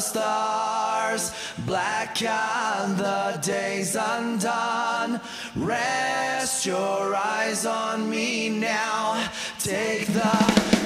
stars, black and the days undone. Rest your eyes on me now. Take the